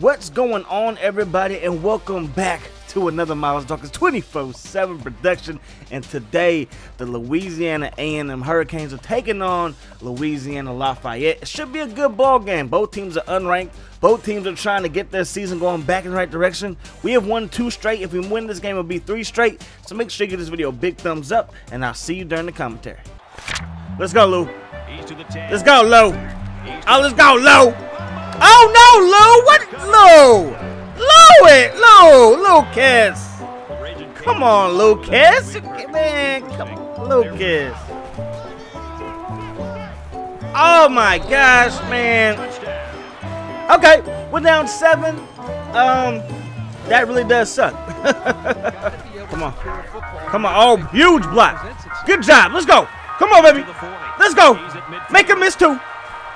What's going on, everybody, and welcome back to another Miles Dawkins 24/7 production. And today, the Louisiana A&M Hurricanes are taking on Louisiana Lafayette. It should be a good ball game. Both teams are unranked. Both teams are trying to get their season going back in the right direction. We have won two straight. If we win this game, it'll be three straight. So make sure you give this video a big thumbs up, and I'll see you during the commentary. Let's go, Lou. Let's go, Lou. Oh, let's go, Lou. Oh no, Lou! What, Lou? Lou it, Lou, Lucas. Come on, Lucas, man, come on, Lucas. Oh my gosh, man. Okay, we're down seven. Um, that really does suck. come on, come on. Oh, huge block. Good job. Let's go. Come on, baby. Let's go. Make him miss two.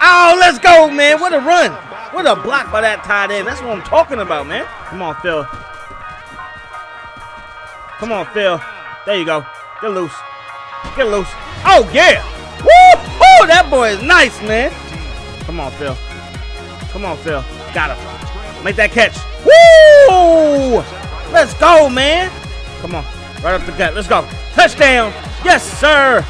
Oh, let's go, man. What a run. What a block by that tight end. That's what I'm talking about, man. Come on, Phil. Come on, Phil. There you go. Get loose. Get loose. Oh, yeah. Woo! Oh, that boy is nice, man. Come on, Phil. Come on, Phil. Got him. Make that catch. Woo! Let's go, man. Come on. Right up the gut. Let's go. Touchdown. Yes, sir.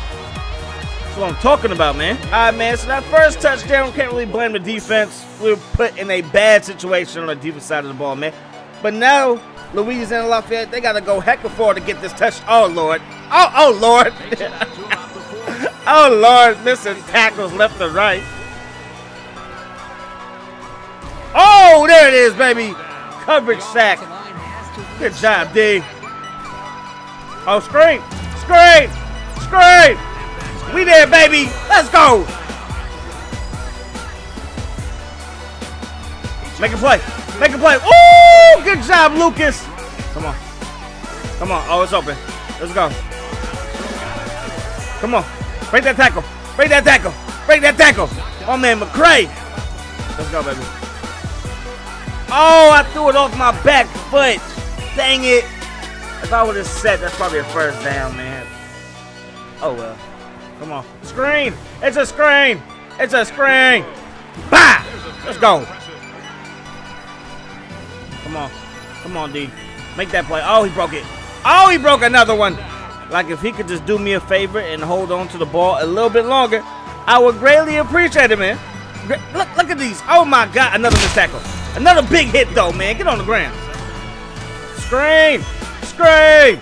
That's what I'm talking about, man. All right, man. So that first touchdown, can't really blame the defense. We were put in a bad situation on the defense side of the ball, man. But now, Louisiana Lafayette, they got to go heck before to get this touch. Oh, Lord. Oh, oh, Lord. oh, Lord. Missing tackles left and right. Oh, there it is, baby. Coverage sack. Good job, D. Oh, scream. Scream. Screen. We there, baby. Let's go. Make a play. Make a play. Oh, good job, Lucas. Come on. Come on. Oh, it's open. Let's go. Come on. Break that tackle. Break that tackle. Break that tackle. Oh, man, McCray. Let's go, baby. Oh, I threw it off my back foot. Dang it. If I would have set, that's probably a first down, man. Oh, well. Come on. Screen. It's a screen. It's a screen. Bah! Let's go. Come on. Come on, D. Make that play. Oh, he broke it. Oh, he broke another one. Like if he could just do me a favor and hold on to the ball a little bit longer, I would greatly appreciate it, man. Look, look at these. Oh, my God. Another missed tackle. Another big hit, though, man. Get on the ground. Screen. Screen.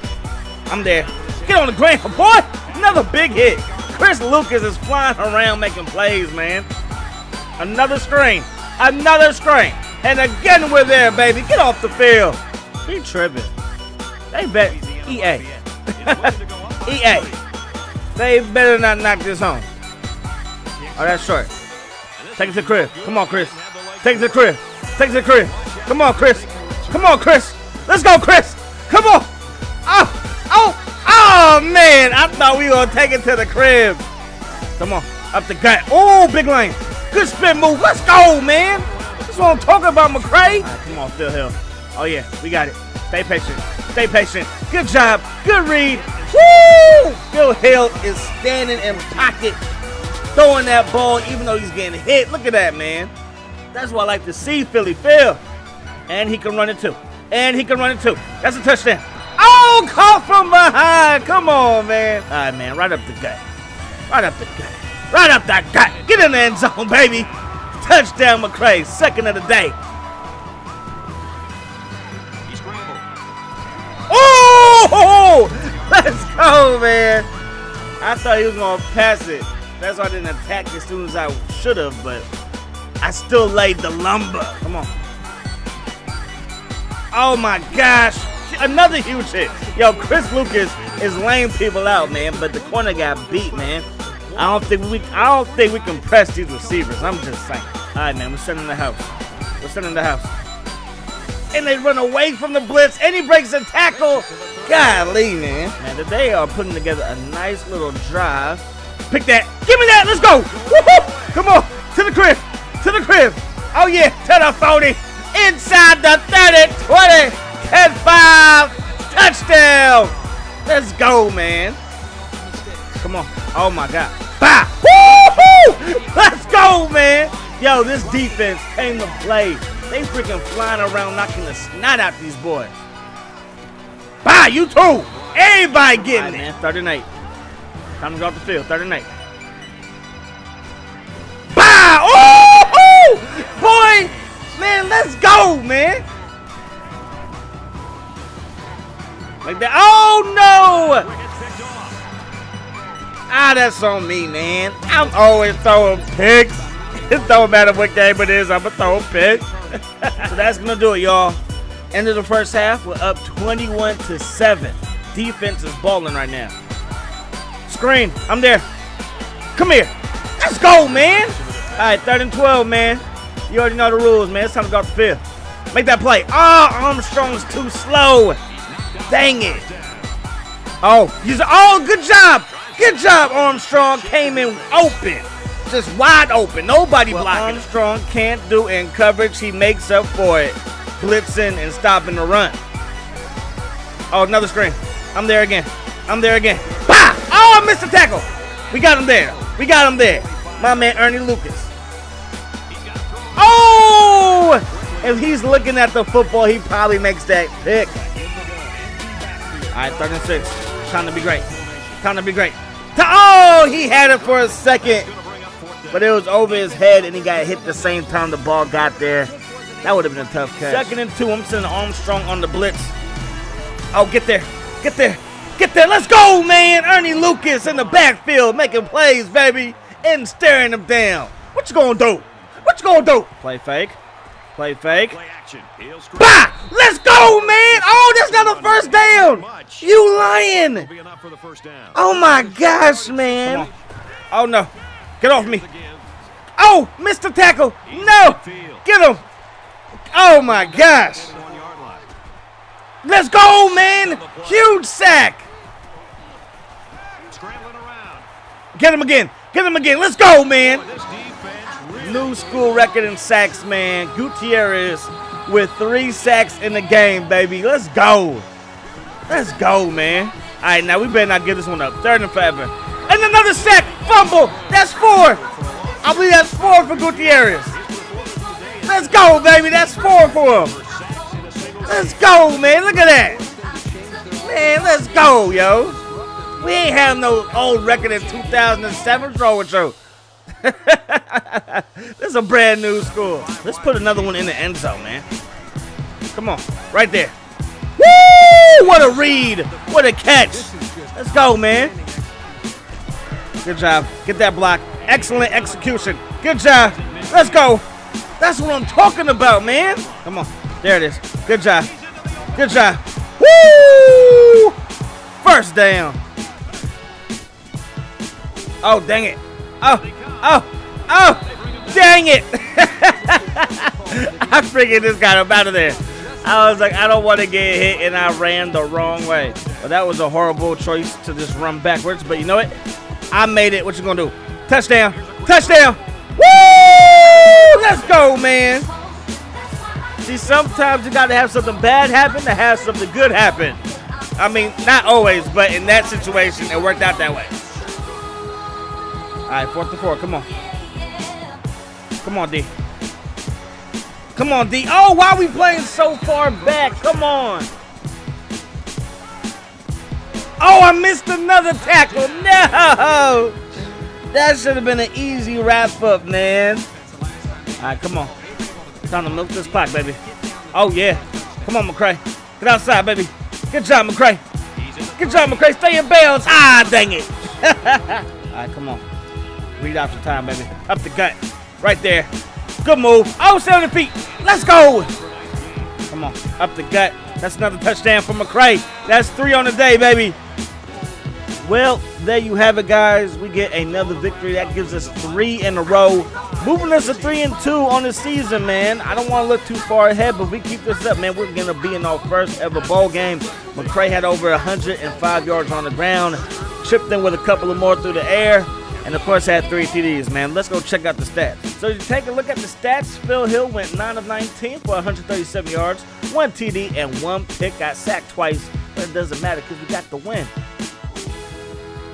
I'm there. Get on the ground, boy. Another big hit. Chris Lucas is flying around making plays, man. Another screen. Another screen. And again we're there, baby. Get off the field. He tripping. They bet EA. EA. They better not knock this home. Oh, that's short. Take it to Chris. Come on, Chris. Take it to Chris. Take it to Chris. Come on, Chris. Come on, Chris. Let's go, Chris. Come on. Man. I thought we were going to take it to the crib. Come on. Up the gut. Oh, big lane. Good spin move. Let's go, man. That's what I'm talking about, McCray. Right, come on, Phil Hill. Oh, yeah. We got it. Stay patient. Stay patient. Good job. Good read. Woo! Phil Hill is standing in pocket, throwing that ball even though he's getting hit. Look at that, man. That's what I like to see, Philly Phil. And he can run it, too. And he can run it, too. That's a touchdown. Caught from behind. Come on, man. All right, man. Right up the gut. Right up the gut. Right up that gut. Get in the end zone, baby. Touchdown, McCray. Second of the day. Oh, let's go, man. I thought he was going to pass it. That's why I didn't attack as soon as I should have, but I still laid the lumber. Come on. Oh, my gosh another huge hit. Yo, Chris Lucas is laying people out, man, but the corner got beat, man. I don't think we I don't think we can press these receivers. I'm just saying. Alright, man, we're sending the house. We're sending the house. And they run away from the blitz, and he breaks a tackle. Golly, man. Man, they are putting together a nice little drive. Pick that. Give me that. Let's go. Come on. To the crib. To the crib. Oh, yeah. To the 40. Inside the 30, 20, and five. Touchdown. Let's go, man. Come on. Oh, my God. Bah. Woo-hoo! Let's go, man. Yo, this defense came to play. They freaking flying around knocking the snot out these boys. Bye, you too. Everybody getting right, it. Man, third and eight. Time to go off the field. Third and eight. Bye! Oh! Boy! Man, let's go, man. Like that. Oh, no! Ah, that's on me, man. I'm always throwing picks. it don't matter what game it is, I'm going to throw a pick. so that's going to do it, y'all. End of the first half, we're up 21 to 7. Defense is balling right now. Screen, I'm there. Come here. Let's go, man. All right, third and 12, man. You already know the rules, man. It's time to go off the field. Make that play. Oh, Armstrong's too slow. Dang it. Oh, he's oh, good job. Good job, Armstrong. Came in open. Just wide open. Nobody well, blocking. Armstrong can't do in coverage. He makes up for it blitzing and stopping the run. Oh, another screen. I'm there again. I'm there again. Bah! Oh, I missed the tackle. We got him there. We got him there. My man Ernie Lucas. Oh! If he's looking at the football, he probably makes that pick. All right, third and six. Time to be great. Time to be great. Oh, he had it for a second, but it was over his head, and he got hit the same time the ball got there. That would have been a tough catch. Second and two. I'm sending Armstrong on the blitz. Oh, get there. Get there. Get there. Let's go, man. Ernie Lucas in the backfield making plays, baby, and staring them down. What you gonna do? What you gonna do? Play fake. Play fake. Play action. Bah! Let's go, Oh, man. Oh, that's not a first down. You lying. Oh, my gosh, man. Oh, no. Get off me. Oh, Mr. Tackle. No. Get him. Oh my gosh. Let's go, man. Huge sack. Get him again. Get him again. Let's go, man. New school record in sacks, man. Gutierrez with three sacks in the game, baby. Let's go. Let's go, man. All right, now we better not give this one up. Third and five. And another sack. Fumble. That's four. I believe that's four for Gutierrez. Let's go, baby. That's four for him. Let's go, man. Look at that. Man, let's go, yo. We ain't have no old record in 2007 throwing show. this is a brand new score. Let's put another one in the end zone, man. Come on. Right there. Woo! What a read. What a catch. Let's go, man. Good job. Get that block. Excellent execution. Good job. Let's go. That's what I'm talking about, man. Come on. There it is. Good job. Good job. Woo! First down. Oh, dang it. Oh, oh, oh, dang it. I freaking just got him out of there. I was like, I don't want to get hit, and I ran the wrong way. But that was a horrible choice to just run backwards. But you know what? I made it. What you gonna do? Touchdown! Touchdown! Woo! Let's go, man. See, sometimes you got to have something bad happen to have something good happen. I mean, not always, but in that situation, it worked out that way. All right, fourth to four. Come on. Come on, D. Come on, D. Oh, why are we playing so far back? Come on. Oh, I missed another tackle. No. That should have been an easy wrap up, man. All right, come on. Time to milk this clock, baby. Oh, yeah. Come on, McCray. Get outside, baby. Good job, McCray. Good job, McCray. Stay in bounds. Ah, dang it. All right, come on. Read out your time, baby. Up the gut. Right there. Good move. Oh, 70 feet. Let's go. Come on. Up the gut. That's another touchdown for McCray. That's three on the day, baby. Well, there you have it, guys. We get another victory. That gives us three in a row. Moving us to three and two on the season, man. I don't want to look too far ahead, but we keep this up, man, we're going to be in our first ever bowl game. McCray had over 105 yards on the ground, chipped in with a couple of more through the air, and of course had three TDs, man. Let's go check out the stats. So you take a look at the stats. Phil Hill went 9 of 19 for 137 yards, one TD, and one pick. Got sacked twice, but it doesn't matter because we got the win.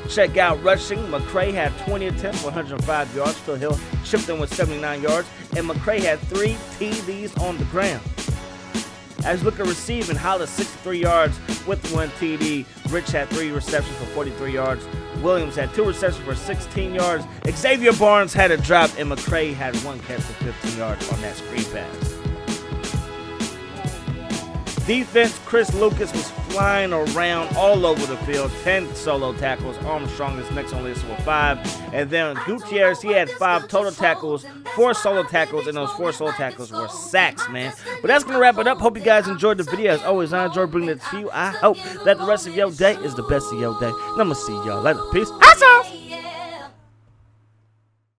Check out rushing. McCray had 20 attempts, 105 yards. Phil Hill shipped in with 79 yards, and McCray had three TDs on the ground. As you look at receiving, Hollis 63 yards with one TD. Rich had three receptions for 43 yards. Williams had two receptions for 16 yards. Xavier Barnes had a drop, and McCray had one catch for 15 yards on that screen pass. Defense, Chris Lucas was flying around all over the field. 10 solo tackles. Armstrong is next on list with five. And then Gutierrez, he had five total tackles, four solo tackles, and those four solo tackles were sacks, man. But that's going to wrap it up. Hope you guys enjoyed the video. As always, I enjoyed bringing it to you. I hope that the rest of your day is the best of your day. And I'm going to see y'all later. Peace. Awesome.